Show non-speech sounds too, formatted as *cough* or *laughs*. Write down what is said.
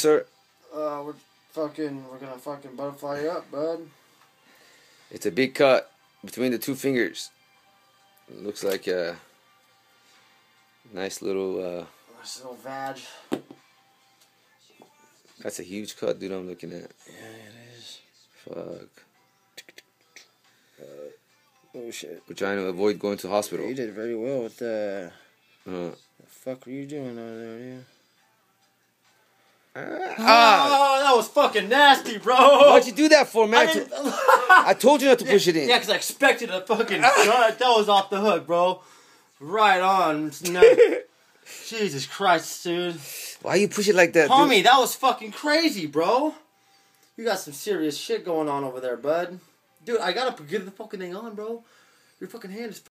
sir? Uh, we're fucking, we're gonna fucking butterfly you up, bud. It's a big cut between the two fingers. It looks like a nice little. Uh, Nice little vag. that's a huge cut, dude. I'm looking at. Yeah, it is. Fuck. Oh shit. We're trying to avoid going to hospital. You did very well with the. Uh, The fuck were you doing over there, dude? Ah! Oh, that was fucking nasty, bro. Why'd you do that for, man? I, didn't, *laughs* I told you not to push it in. Yeah, because I expected a fucking gut. That was off the hook, bro. Right on. *laughs* No. Jesus Christ, dude. Why you push it like that, dude? Homie, that was fucking crazy, bro. You got some serious shit going on over there, bud. Dude, I gotta get the fucking thing on, bro. Your fucking hand is